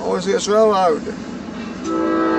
Always get swell out.